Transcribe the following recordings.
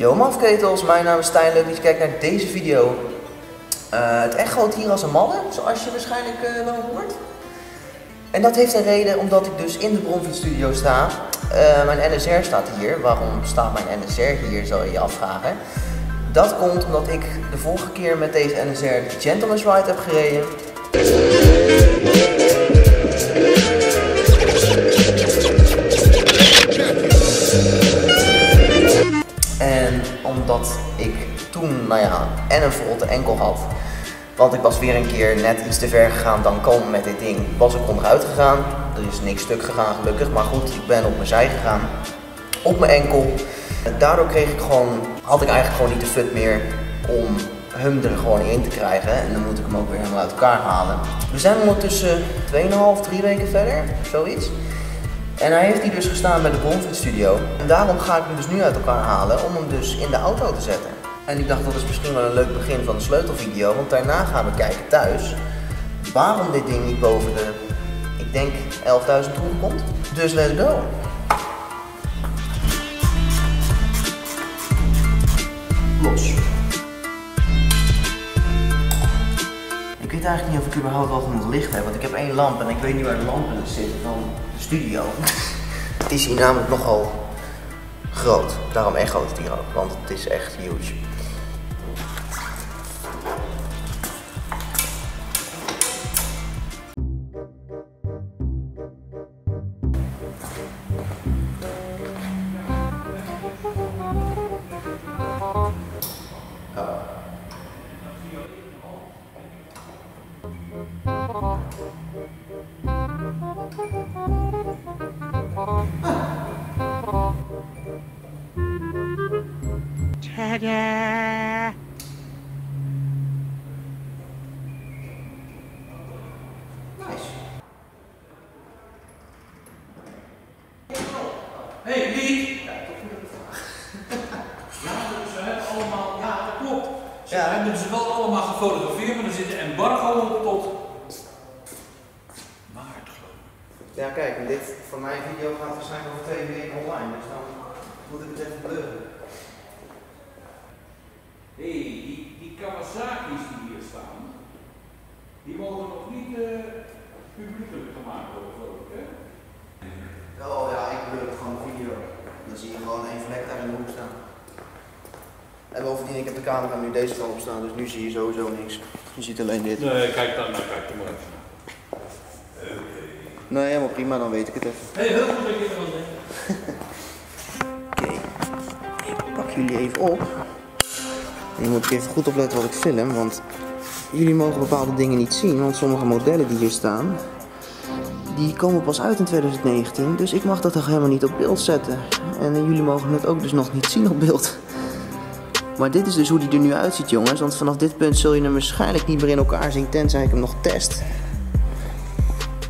Yo mafketels, mijn naam is Stijn, leuk dat je kijkt naar deze video. Uh, het echoot hier als een malle, zoals je waarschijnlijk uh, wel hoort. En dat heeft een reden omdat ik dus in de Bronfield sta. Uh, mijn NSR staat hier. Waarom staat mijn NSR hier, zou je je afvragen. Dat komt omdat ik de vorige keer met deze NSR de Gentleman's Ride heb gereden. Nou ja, en een verrotte enkel had. Want ik was weer een keer net iets te ver gegaan dan komen met dit ding. Was ik onderuit gegaan. Er is niks stuk gegaan gelukkig. Maar goed, ik ben op mijn zij gegaan. Op mijn enkel. En daardoor kreeg ik gewoon, had ik eigenlijk gewoon niet de fut meer om hem er gewoon in te krijgen. En dan moet ik hem ook weer helemaal uit elkaar halen. We zijn ondertussen 2,5, 3 weken verder, zoiets. En hij heeft hier dus gestaan bij de Bonfit Studio. En daarom ga ik hem dus nu uit elkaar halen om hem dus in de auto te zetten. En ik dacht dat is misschien wel een leuk begin van de sleutelvideo, want daarna gaan we kijken thuis waarom dit ding niet boven de, ik denk 11.000 toeren komt. Dus let's go! Los. Ik weet eigenlijk niet of ik überhaupt wel genoeg licht heb, want ik heb één lamp en ik weet niet waar de lampen zitten van de studio. Het is hier namelijk nogal groot, daarom echoot het hier ook, want het is echt huge. Ta-da! Nice. Hey, Lied! Ja, ze hebben allemaal, ja, dat klopt. Ze Ja. hebben ze wel allemaal gefotografeerd, maar er zit een embargo op tot maart, geloof ik. Ja, kijk, en dit van mijn video gaat waarschijnlijk over twee weken online, dus dan moet ik het even blurren. Hé, hey, die, Kawasaki's die hier staan, die mogen nog niet eh, publiekelijk gemaakt worden, geloof ik, hè? Oh ja, ik blur het gewoon de video. Dan zie je gewoon één vlek daar in de hoek staan. En bovendien, ik heb de camera nu deze kant op staan, dus nu zie je sowieso niks. Je ziet alleen dit. Nee, kijk dan, nou, kijk dan maar even naar. Nee, helemaal prima, dan weet ik het even. Hey, heel goed dat je er was? Oké, ik pak jullie even op. En moet ook even goed opletten wat ik film, want jullie mogen bepaalde dingen niet zien. Want sommige modellen die hier staan, die komen pas uit in 2019. Dus ik mag dat toch helemaal niet op beeld zetten. En jullie mogen het ook dus nog niet zien op beeld. Maar dit is dus hoe die er nu uitziet, jongens. Want vanaf dit punt zul je hem waarschijnlijk niet meer in elkaar zien, tenzij ik hem nog test.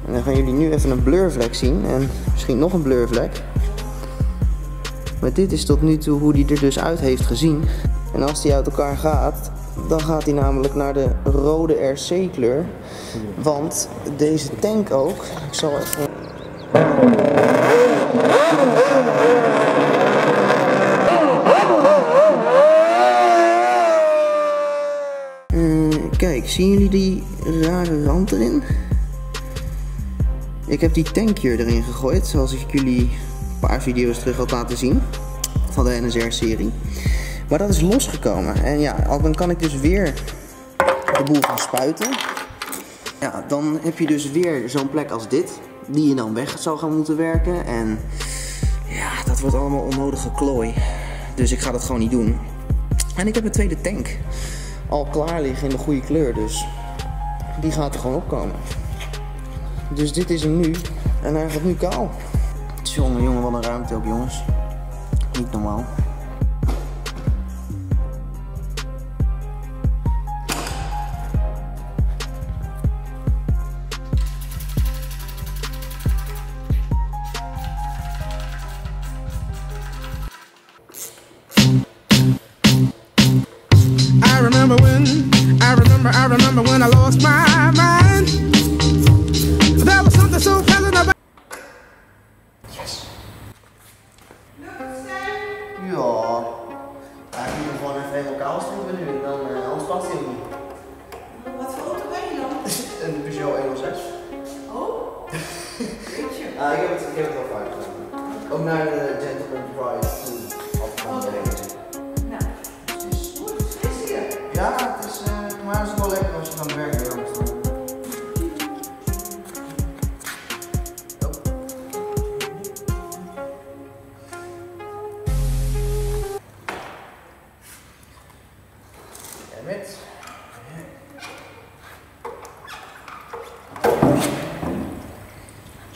En dan gaan jullie nu even een blurvlek zien. En misschien nog een blurvlek. Maar dit is tot nu toe hoe die er dus uit heeft gezien. En als die uit elkaar gaat, dan gaat hij namelijk naar de rode RC kleur. Want deze tank ook, ik zal even... Eh, kijk, zien jullie die rare rand erin? Ik heb die tank hier erin gegooid, zoals ik jullie een paar video's terug had laten zien. Van de NSR-serie. Maar dat is losgekomen. En ja, dan kan ik dus weer de boel gaan spuiten. Ja, dan heb je dus weer zo'n plek als dit. Die je dan weg zou gaan moeten werken. En ja, dat wordt allemaal onnodige klooi. Dus ik ga dat gewoon niet doen. En ik heb een tweede tank. Al klaar liggen in de goede kleur. Dus die gaat er gewoon opkomen. Dus dit is hem nu. En hij gaat nu kaal. Jongen, jongen, wat een ruimte ook, jongens. Niet normaal.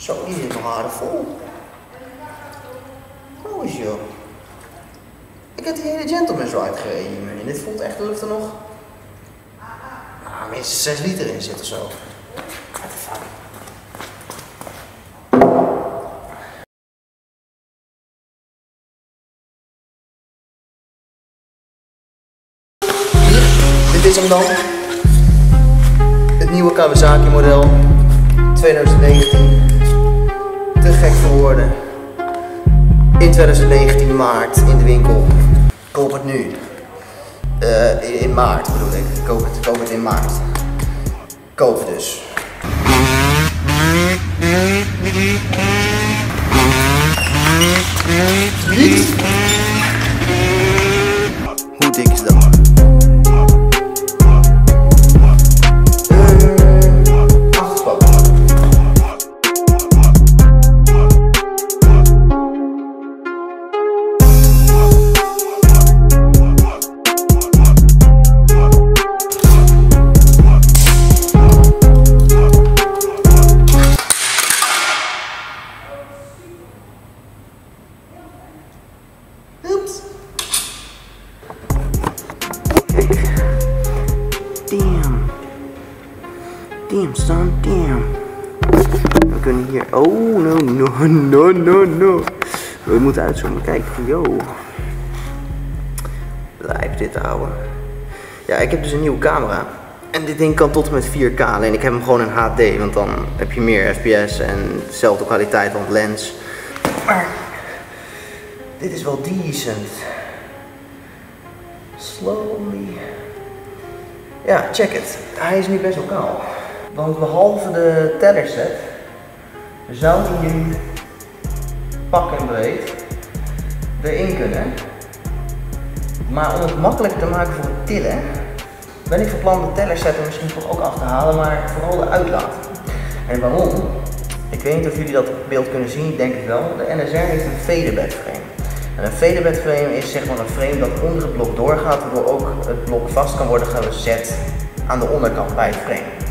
Zo, die zit nog aardig vol. Hoe is joh. Ik heb die hele Gentleman's Ride gereden. En dit voelt echt alsof er nog... Ah, minstens 6 liter in zit of zo. What the fuck. Dit is hem dan. Maart bedoel ik. Koop het, koop het in maart. Koop dus. Kunnen hier. Oh, no, no, no, no, no. We moeten uitzoomen. Kijk, yo. Blijf dit houden. Ja, ik heb dus een nieuwe camera. En dit ding kan tot en met 4K. Alleen ik heb hem gewoon in HD. Want dan heb je meer FPS en dezelfde kwaliteit van lens. Maar dit is wel decent. Slowly. Ja, check het. Hij is nu best wel kaal. Want behalve de tellerset hij nu pak en breed erin kunnen. Maar om het makkelijker te maken voor het tillen, ben ik van plan de tellerset er misschien toch ook af te halen, maar vooral de uitlaat. En waarom? Ik weet niet of jullie dat beeld kunnen zien, denk ik wel. De NSR heeft een fadebed frame. En een fadebed frame is zeg maar een frame dat onder het blok doorgaat, waardoor ook het blok vast kan worden gezet aan de onderkant bij het frame.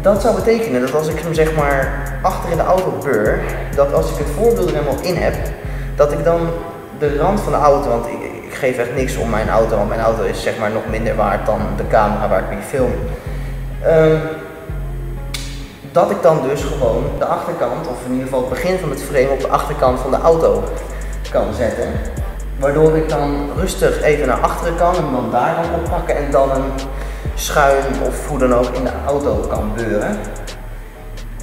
Dat zou betekenen dat als ik hem zeg maar achter in de auto beur, dat als ik het voorbeeld er helemaal in heb, dat ik dan de rand van de auto, want ik, ik geef echt niks om mijn auto, want mijn auto is zeg maar nog minder waard dan de camera waar ik mee film. Ehm, dat ik dan dus gewoon de achterkant, of in ieder geval het begin van het frame op de achterkant van de auto kan zetten. Waardoor ik dan rustig even naar achteren kan en dan daar kan oppakken en dan een schuin of hoe dan ook in de auto kan beuren.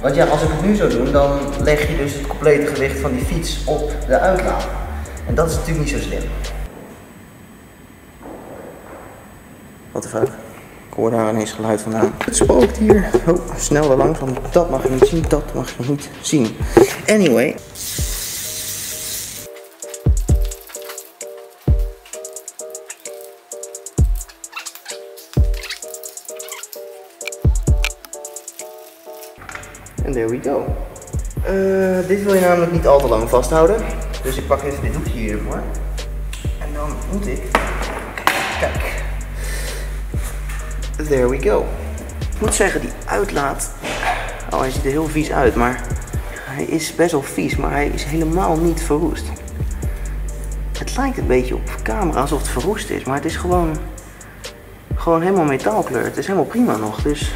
Want ja, als ik het nu zou doen, dan leg je dus het complete gewicht van die fiets op de uitlaat. En dat is natuurlijk niet zo slim. Wat de fuck? Ik hoor daar ineens geluid vandaan. Het spookt hier. Oh, snel er langs, want dat mag je niet zien, dat mag je niet zien. Anyway. Go. Eh, dit wil je namelijk niet al te lang vasthouden. Dus ik pak even dit doekje hiervoor. En dan moet ik. Kijk. There we go. Ik moet zeggen, die uitlaat. Oh, hij ziet er heel vies uit, maar hij is best wel vies, maar hij is helemaal niet verroest. Het lijkt een beetje op camera alsof het verroest is, maar het is gewoon, gewoon helemaal metaalkleur. Het is helemaal prima nog, dus.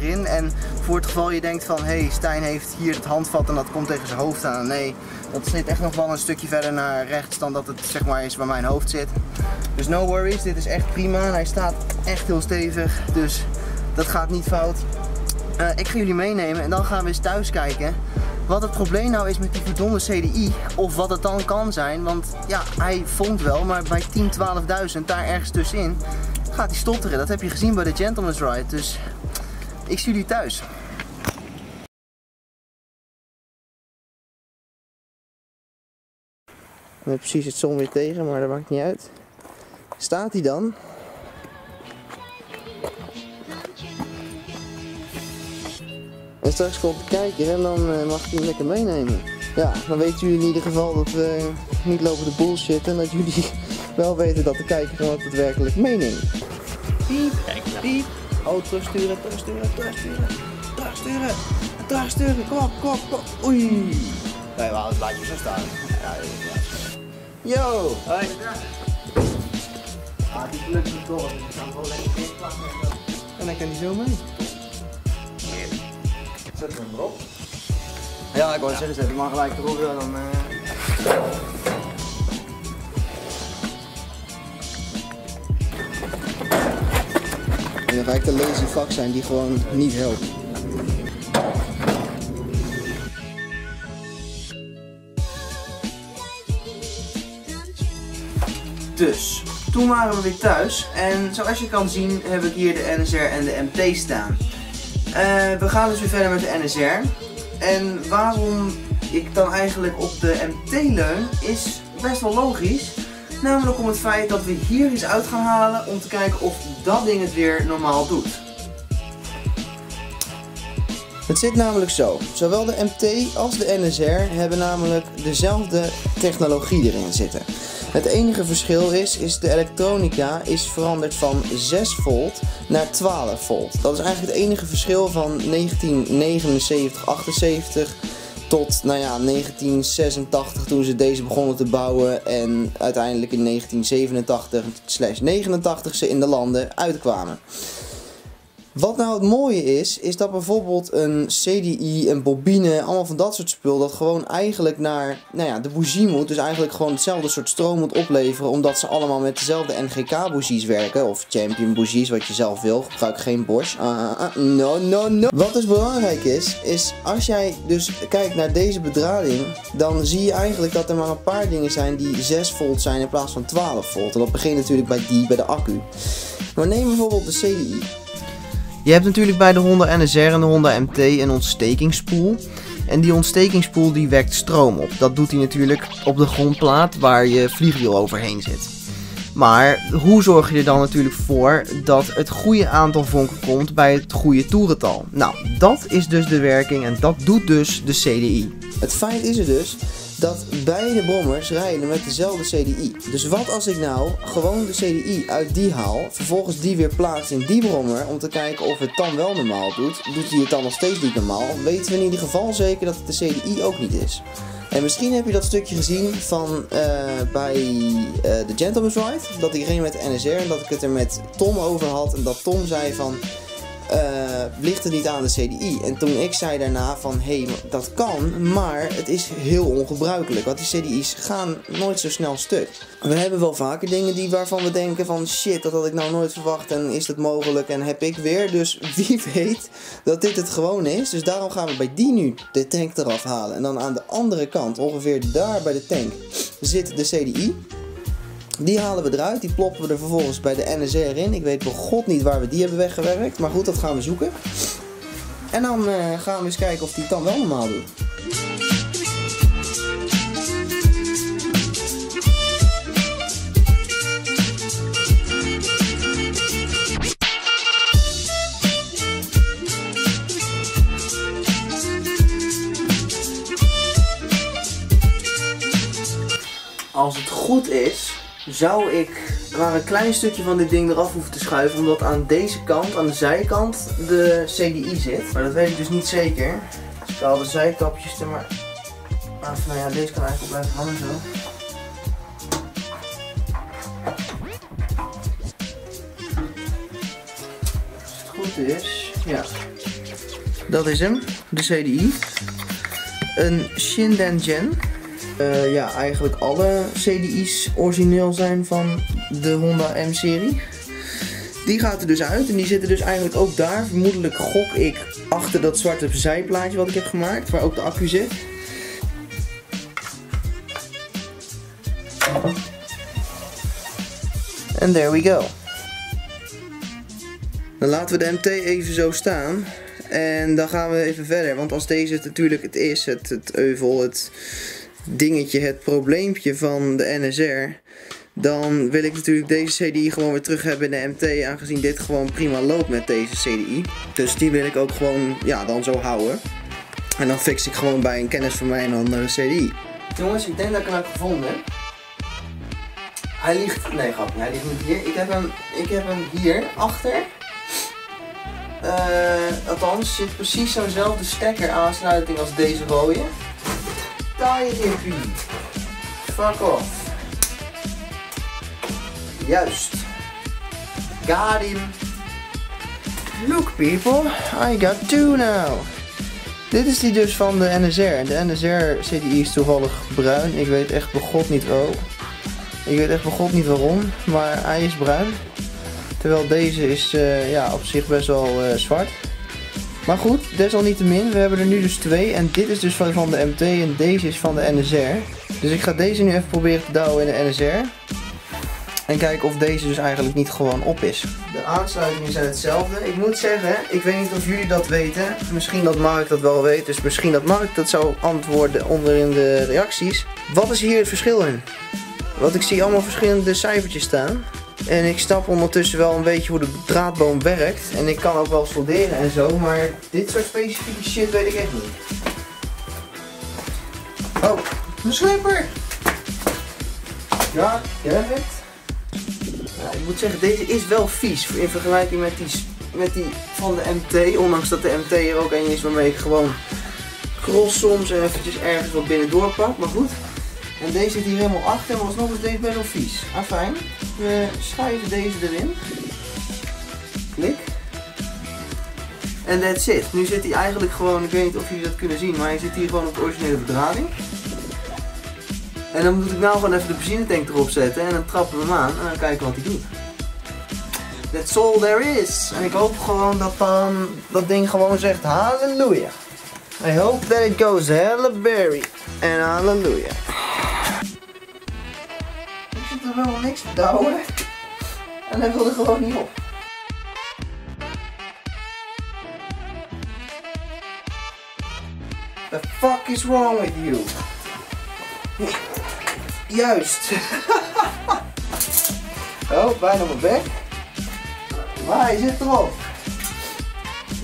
En voor het geval je denkt van, hé, hey, Stijn heeft hier het handvat en dat komt tegen zijn hoofd aan. Nee, dat zit echt nog wel een stukje verder naar rechts dan dat het zeg maar is waar mijn hoofd zit. Dus no worries, dit is echt prima. Hij staat echt heel stevig, dus dat gaat niet fout. Eh, ik ga jullie meenemen en dan gaan we eens thuis kijken wat het probleem nou is met die verdomde CDI. Of wat het dan kan zijn. Want ja, hij vond wel, maar bij 10, 12.000 daar ergens tussenin gaat hij stotteren. Dat heb je gezien bij de Gentleman's Ride. Dus ik zie jullie thuis. We precies het zon weer tegen, maar dat maakt niet uit. Staat hij dan? En straks komt hij kijken en dan uh, mag ik hem lekker meenemen. Ja, dan weten jullie in ieder geval dat we niet lopen de bullshit en dat jullie wel weten dat de kijker gewoon het werkelijk meeneemt. Piep, piep. Oh, terugsturen, terugsturen, terugsturen, terugsturen, terugsturen, kom op, kom op, kom op. Oei. Nee, maar het laat je zo staan. Ja, ja. Yo! Hoi. Ah, die lukt niet door, ik kan gewoon lekker. En dan kan hij zo mee. Zet hem erop. Ja, ik wou zeggen, zet hem maar gelijk erop, dan... Uh... En dan de lazy fuck zijn die gewoon niet helpt. Dus, toen waren we weer thuis en zoals je kan zien heb ik hier de NSR en de MT staan. Uh, we gaan dus weer verder met de NSR. En waarom ik dan eigenlijk op de MT leun is best wel logisch. Namelijk om het feit dat we hier eens uit gaan halen om te kijken of dat ding het weer normaal doet. Het zit namelijk zo. Zowel de MT als de NSR hebben namelijk dezelfde technologie erin zitten. Het enige verschil is, is de elektronica is veranderd van 6 volt naar 12 volt. Dat is eigenlijk het enige verschil van 1979, 78 tot nou ja, 1986 toen ze deze begonnen te bouwen en uiteindelijk in 1987 89 ze in de landen uitkwamen. Wat nou het mooie is, is dat bijvoorbeeld een CDI, een bobine, allemaal van dat soort spul, dat gewoon eigenlijk naar nou ja, de bougie moet. Dus eigenlijk gewoon hetzelfde soort stroom moet opleveren, omdat ze allemaal met dezelfde NGK-bougies werken. Of Champion bougies, wat je zelf wil. Gebruik geen Bosch. Uh, uh, no, no, no. Wat dus belangrijk is, is als jij dus kijkt naar deze bedrading, dan zie je eigenlijk dat er maar een paar dingen zijn die 6 volt zijn in plaats van 12 volt. En dat begint natuurlijk bij die, bij de accu. Maar neem bijvoorbeeld de CDI. Je hebt natuurlijk bij de Honda NSR en de Honda MT een ontstekingsspoel. En die ontstekingsspoel die wekt stroom op. Dat doet hij natuurlijk op de grondplaat waar je vliegwiel overheen zit. Maar hoe zorg je er dan natuurlijk voor dat het goede aantal vonken komt bij het goede toerental? Nou, dat is dus de werking en dat doet dus de CDI. Het feit is er dus dat beide brommers rijden met dezelfde CDI. Dus wat als ik nou gewoon de CDI uit die haal, vervolgens die weer plaats in die brommer om te kijken of het dan wel normaal doet. Doet hij het dan nog steeds niet normaal? Weten we in ieder geval zeker dat het de CDI ook niet is. En misschien heb je dat stukje gezien van uh, bij uh, de Gentleman's Ride. Dat ik ging met NSR en dat ik het er met Tom over had. En dat Tom zei van uh, ligt het niet aan de CDI? En toen ik zei daarna van, hé, hey, dat kan, maar het is heel ongebruikelijk. Want die CDI's gaan nooit zo snel stuk. We hebben wel vaker dingen die, waarvan we denken van, shit, dat had ik nou nooit verwacht en is dat mogelijk en heb ik weer. Dus wie weet dat dit het gewoon is. Dus daarom gaan we bij die nu de tank eraf halen. En dan aan de andere kant, ongeveer daar bij de tank, zit de CDI. Die halen we eruit, die ploppen we er vervolgens bij de NSR in. Ik weet bij god niet waar we die hebben weggewerkt, maar goed, dat gaan we zoeken. En dan uh, gaan we eens kijken of die het dan wel normaal doet. Als het goed is, zou ik maar een klein stukje van dit ding eraf hoeven te schuiven. Omdat aan deze kant, aan de zijkant, de CDI zit. Maar dat weet ik dus niet zeker. Dus ik haal de zijkapjes er maar af. Nou ja, deze kan eigenlijk blijven hangen zo. Als het goed is, ja. Dat is hem, de CDI. Een Shindengen. Eh ja, eigenlijk alle CDI's origineel zijn van de Honda M-serie. Die gaat er dus uit en die zitten dus eigenlijk ook daar. Vermoedelijk gok ik achter dat zwarte zijplaatje wat ik heb gemaakt, waar ook de accu zit. En there we go. Dan laten we de MT even zo staan. En dan gaan we even verder. Want als deze het natuurlijk het is, het, het euvel, het dingetje, het probleempje van de NSR. Dan wil ik natuurlijk deze CDI gewoon weer terug hebben in de MT. Aangezien dit gewoon prima loopt met deze CDI. Dus die wil ik ook gewoon ja, dan zo houden. En dan fix ik gewoon bij een kennis van mij een andere CDI. Jongens, ik denk dat ik hem heb gevonden. Hij ligt. Nee, grapje, hij ligt niet hier. Ik heb hem, ik heb hem hier achter. Eh, althans, zit precies zo'nzelfde stekker aansluiting als deze rode. Tire hippie. Fuck off. Juist. Got him. Look people, I got two now. Dit is die dus van de NSR. De NSR CDI is toevallig bruin. Ik weet echt begot niet oh. Ik weet echt begot niet waarom, maar hij is bruin. Terwijl deze is eh, ja, op zich best wel eh, zwart. Maar goed, desalniettemin, we hebben er nu dus twee. En dit is dus van, de MT en deze is van de NSR. Dus ik ga deze nu even proberen te douwen in de NSR. En kijken of deze dus eigenlijk niet gewoon op is. De aansluitingen zijn hetzelfde. Ik moet zeggen, ik weet niet of jullie dat weten. Misschien dat Mark dat wel weet. Dus misschien dat Mark dat zou antwoorden onder in de reacties. Wat is hier het verschil in? Want ik zie allemaal verschillende cijfertjes staan. En ik snap ondertussen wel een beetje hoe de draadboom werkt. En ik kan ook wel solderen en zo. Maar dit soort specifieke shit weet ik echt niet. Oh, mijn slipper! Ja, it. Nou, ik moet zeggen, deze is wel vies in vergelijking met die, met die van de MT. Ondanks dat de MT er ook een is waarmee ik gewoon cross soms en eventjes ergens wat binnendoor pak. Maar goed. En deze zit hier helemaal achter, maar alsnog is deze best wel vies. Afijn, we schuiven deze erin. Klik. En that's it. Nu zit hij eigenlijk gewoon, ik weet niet of jullie dat kunnen zien, maar hij zit hier gewoon op de originele bedrading. En dan moet ik nou gewoon even de benzinetank erop zetten en dan trappen we hem aan en dan kijken wat hij doet. That's all there is. En ik hoop gewoon dat dan dat ding gewoon zegt halleluja. I hope that it goes hella berry. En halleluja. Er wel niks te. En hij wil er gewoon niet op. The fuck is wrong with you? Juist. oh, bijna mijn bek. Maar hij zit erop.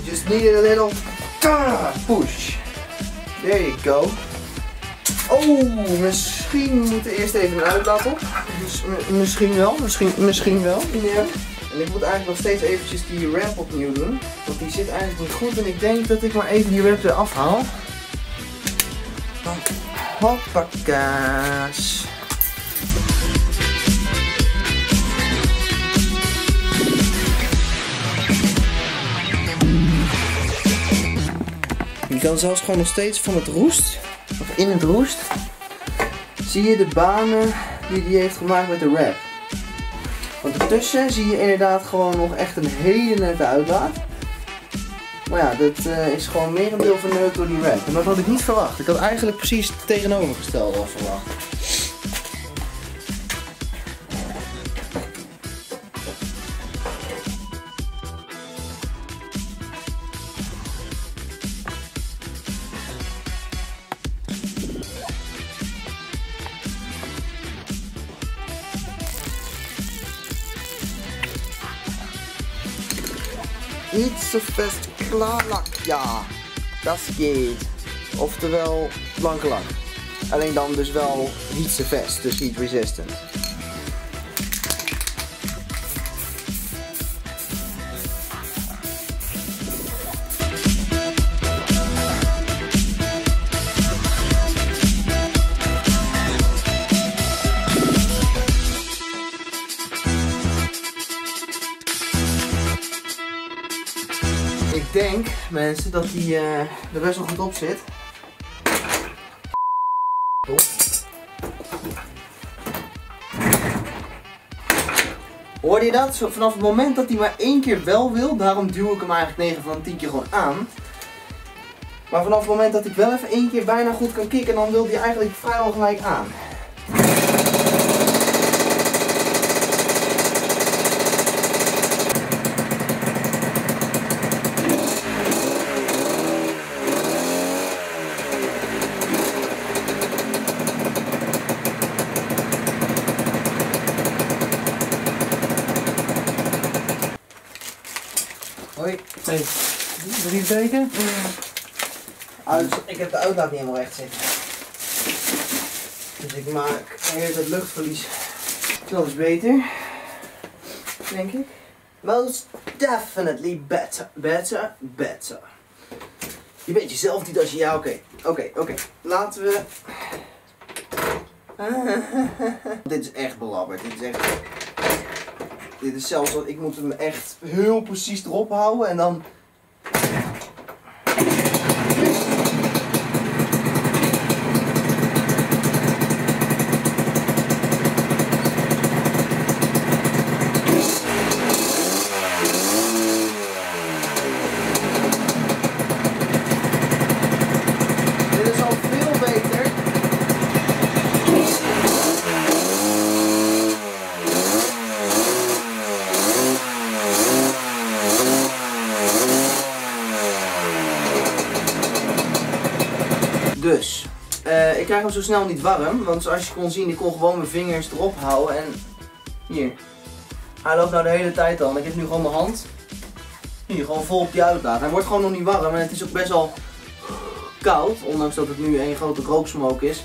Just needed a little push. There you go. Oh, misschien moet er eerst even op. Dus, misschien wel, misschien, misschien wel. Ja. En ik moet eigenlijk nog steeds eventjes die ramp opnieuw doen. Want die zit eigenlijk niet goed. En ik denk dat ik maar even die ramp eraf haal. Hoppakaas. Je kan zelfs gewoon nog steeds van het roest, of in het roest, zie je de banen die hij heeft gemaakt met de wrap. Want ertussen zie je inderdaad gewoon nog echt een hele nette uitlaat. Maar ja, dat eh, is gewoon merendeel verneukt door die wrap. En dat had ik niet verwacht. Ik had eigenlijk precies het tegenovergestelde verwacht. Iets te vast klaarlak, ja. Dat geht. Oftewel blanke lak. Alleen dan dus wel iets te vast, dus heat resistant. Mensen, dat eh, er best wel goed op zit. Hoorde je dat? Zo, vanaf het moment dat hij maar één keer wel wil, daarom duw ik hem eigenlijk 9 van de 10 keer gewoon aan. Maar vanaf het moment dat ik wel even één keer bijna goed kan kicken, dan wil hij eigenlijk vrijwel gelijk aan. Hoi. Hey, wil je iets drinken? Ah, dus ik heb de uitlaat niet helemaal recht zitten. Dus ik maak eerst het luchtverlies. Dat is beter. Denk ik. Most definitely better. Better, better. Je bent jezelf niet als je... Ja, oké. Oké, oké. Laten we... Dit is echt belabberd. Dit is echt... Dit is zelfs... Ik moet hem echt heel precies erop houden en dan... Dit is al veel beter. Dus, eh, ik krijg hem zo snel niet warm, want zoals je kon zien, ik kon gewoon mijn vingers erop houden en hier. Hij loopt nou de hele tijd al en ik heb nu gewoon mijn hand hier gewoon vol op die uitlaat. Hij wordt gewoon nog niet warm en het is ook best wel koud, ondanks dat het nu een grote rooksmoke is.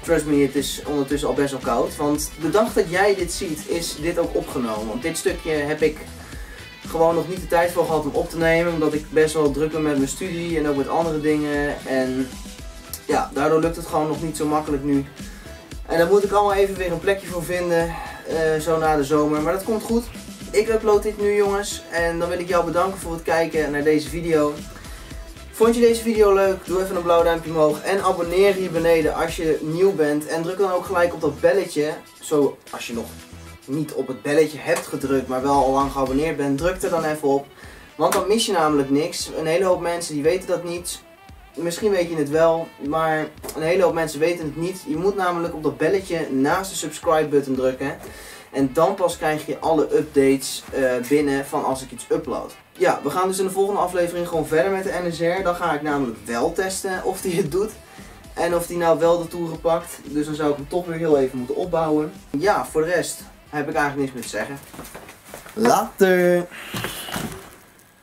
Trust me, het is ondertussen al best wel koud. Want de dag dat jij dit ziet, is dit ook opgenomen. Want dit stukje heb ik gewoon nog niet de tijd voor gehad om op te nemen. Omdat ik best wel druk ben met mijn studie en ook met andere dingen. En ja, daardoor lukt het gewoon nog niet zo makkelijk nu. En daar moet ik allemaal even weer een plekje voor vinden. eh, zo na de zomer. Maar dat komt goed. Ik upload dit nu jongens. En dan wil ik jou bedanken voor het kijken naar deze video. Vond je deze video leuk? Doe even een blauw duimpje omhoog. En abonneer hier beneden als je nieuw bent. En druk dan ook gelijk op dat belletje. Zo als je nog niet op het belletje hebt gedrukt, maar wel al lang geabonneerd bent. Druk er dan even op. Want dan mis je namelijk niks. Een hele hoop mensen die weten dat niet. Misschien weet je het wel, maar een hele hoop mensen weten het niet. Je moet namelijk op dat belletje naast de subscribe button drukken. En dan pas krijg je alle updates eh, binnen van als ik iets upload. Ja, we gaan dus in de volgende aflevering gewoon verder met de NSR. Dan ga ik namelijk wel testen of die het doet. En of die nou wel de toeren pakt. Dus dan zou ik hem toch weer heel even moeten opbouwen. Ja, voor de rest heb ik eigenlijk niks meer te zeggen. Later!